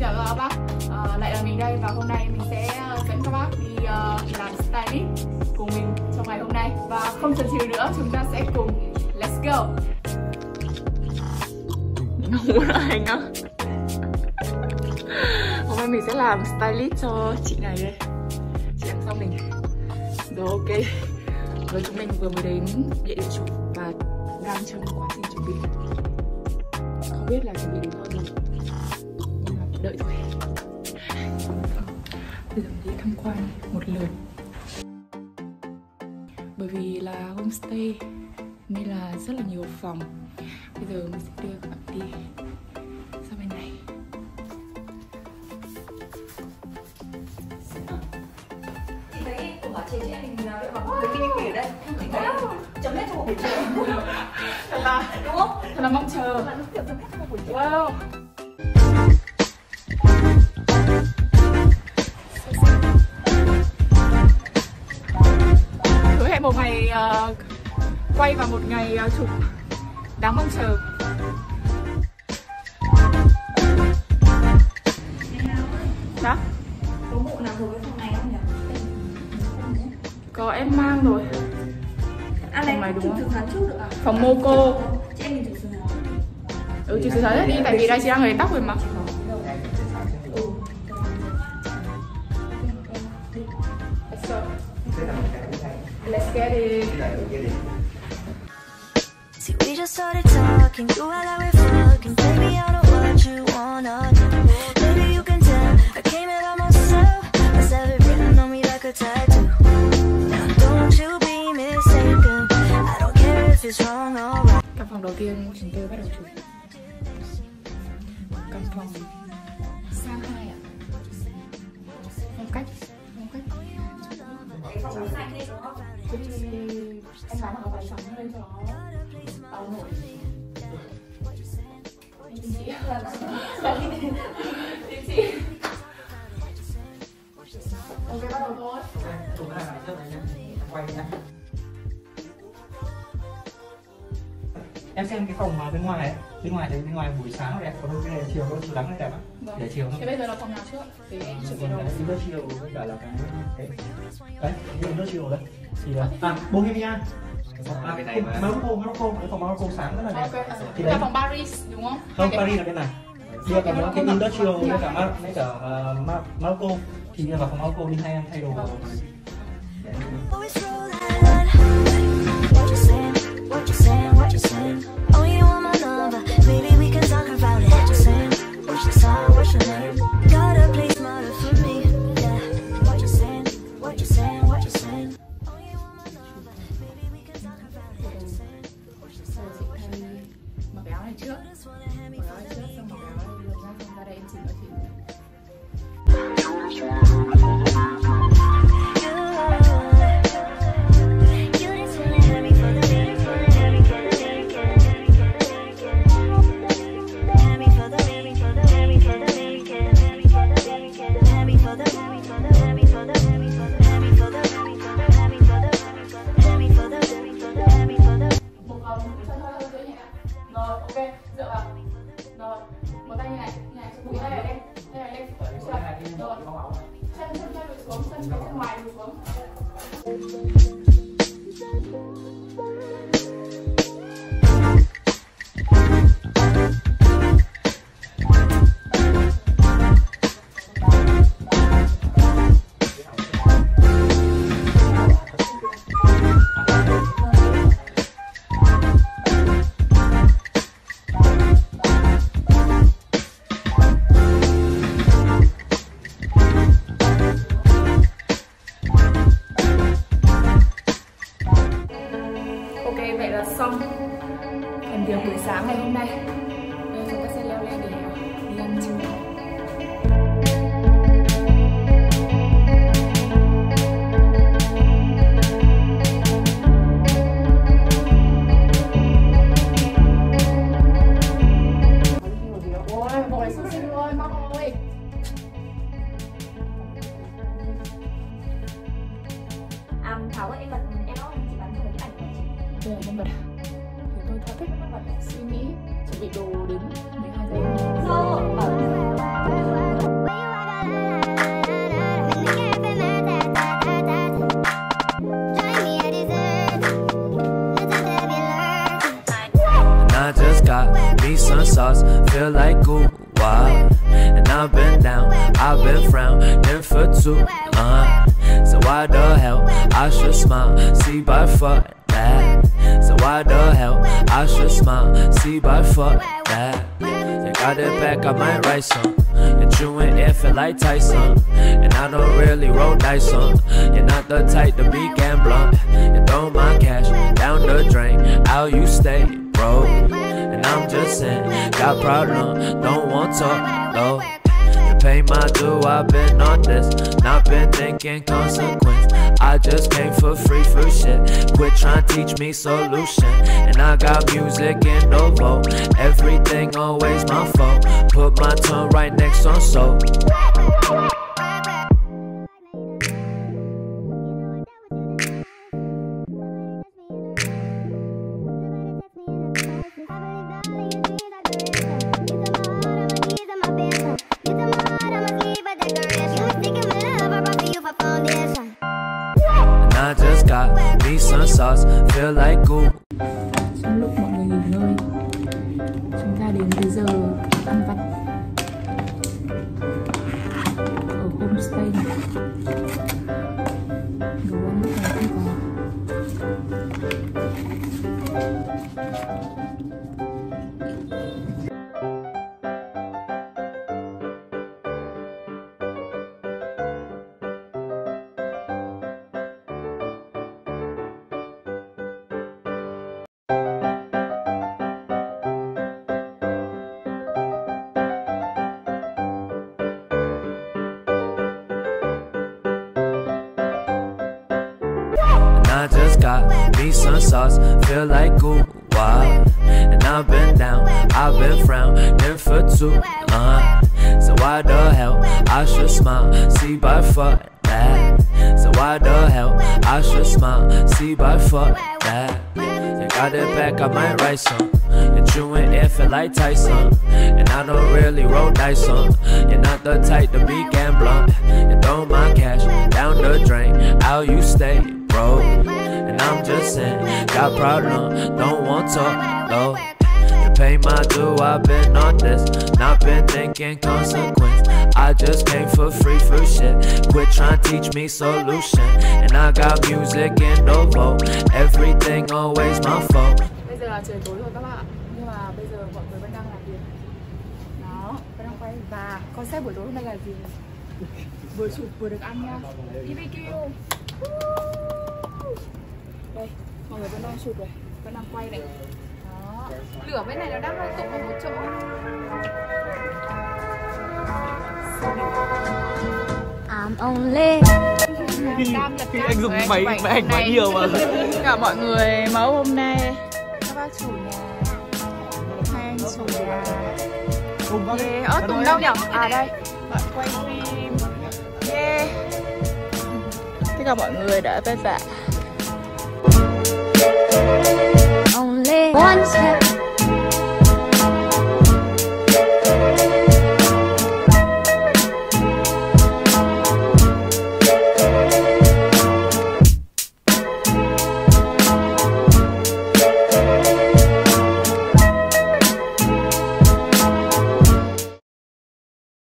chào các bác à, lại là mình đây và hôm nay mình sẽ ờ, dẫn các bác đi uh, làm stylist cùng mình trong ngày hôm nay. Và không chần chừ nữa chúng ta sẽ cùng let's go. Ngủ lại ngắm hôm nay mình sẽ làm stylist cho chị này đây. Chị ăn xong mình. Rồi ok. Rồi chúng mình vừa mới đến địa điểm chụp và đang trong quá trình chuẩn bị. Không biết là chuẩn bị đến đâu rồi đợi thôi bây giờ mình đi tham quan một lượt. Bởi vì là homestay nên là rất là nhiều phòng. Bây giờ mình sẽ đưa các bạn đi sang bên này. Chị thấy của chị chị em mình với kinh quỷ ở đây chị thấy chấm hết trong một buổi chiều thật là đúng không thật là mong chờ. Bạn ngày ờ, quay và một ngày ờ, chụp đáng mong chờ. Đó có bộ nào thuộc cái phòng này không nhỉ? Có em mang rồi. À này này đúng chụp không? chút được à phòng moco. Chị em mình chụp ngắn. Ừ chị sự thật đi tại vì đây chị đang lấy tóc rồi mà Let's get it. See, we just started talking, you act like we're fucking. Baby, I know what you wanna do. Maybe you can tell I came here by myself. Must have it written on me like a tattoo. Now, don't you be mistaken. I don't care if it's wrong or right. Căn phòng đầu tiên chúng tôi bắt đầu chụp. Căn phòng xa hai ạ. Phong cách, phong cách. cái phòng xanh đây đúng không Thì em nói là có phải sóng lên cho tàu nổi. Em tin chị. Tin chị. Ok bắt đầu thôi. OK, Chụp cái này trước này nhá Quay nhá Em xem cái phòng mà bên ngoài ấy Bên ngoài đấy, bên ngoài buổi sáng nó đẹp Còn bên này chiều nó nắng nó đẹp á Vâng. Để chiều Thế bây giờ là phòng nào trước? Để em Còn đồ. cái chiều với cả là cái cái Đấy, cái chiều đấy. Thì là, à, Bohemia À, cái này mà. Morocco, Morocco, cái phòng Morocco sáng rất là đẹp. Ok. Thì Là đấy, phòng Paris đúng không? không, cái- Paris là bên này. Bây giờ còn cái chiều với cả, Mar- với cả Mar- Morocco Thì vào phòng Morocco đi hai em thay đồ I just wanna have Well, rồi chân chân chân lùi xuống chân chân ngoài lùi xuống ok sáng ngày hôm nay. Bị đồ đến 12 giờ Không, bảo And I just got me some sauce, feel like goo. Wow. And I've been down, I've been frowning for two. Uh, so why the hell I should smile? See by fuck that. Why the hell I should smile? See by fuck that. You got it back, I might write some. And chewing it feel like Tyson. And I don't really roll dice on. You're not the type to be gambling. You throw my cash down the drain. How you stay broke? And I'm just saying, got problem, don't want talk, no. Pay my due, I've been on this, not been thinking consequence. I just came for free for shit. Quit trying to teach me solution. And I got music in vote. Everything always my fault. Put my tongue right next on soul. like go. Just me some sauce, feel like goo. Wow. And I've been down, I've been frowning for two. Uh, so why the hell I should smile? See by fuck that. So why the hell I should smile? See by fuck that. You got it back, I might write some. You're chewing it feel like Tyson. And I don't really roll dice on. You're not the type to be gambling. You throw my cash down the drain. How you stay broke? Got problem, don't want talk, no. To pay my due, I've been on this, not been thinking consequence. I just came for free for shit. Quit trying to teach me solution. And I got music in Novo. Everything always my fault. bây giờ là trời tối rồi các bạn nhưng mà bây giờ bọn tôi vẫn đang làm việc đó vẫn đang quay và concept buổi tối hôm nay là gì vừa chụp vừa được ăn nha BBQ đây mọi người vẫn đang chụp này vẫn đang quay này. Đó. Lửa bên này nó đang hơi tụ vào một chỗ. I'm only Khi cam anh dùng máy- máy ảnh quá nhiều mà. cả mọi người mẫu hôm nay. Các bác chủ nhà. Hai anh chủ nhà. Yeah. Ơ Tùng đâu nhỉ? À đây. Bạn quay phim. Yeah. Tất cả mọi người đã vất vả only one step